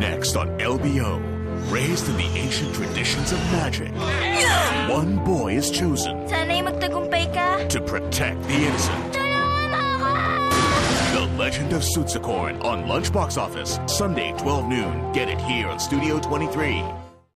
Next on LBO, raised in the ancient traditions of magic, one boy is chosen to protect the innocent. The Legend of Sudsakorn on Lunchbox Office, Sunday, 12 noon. Get it here on Studio 23.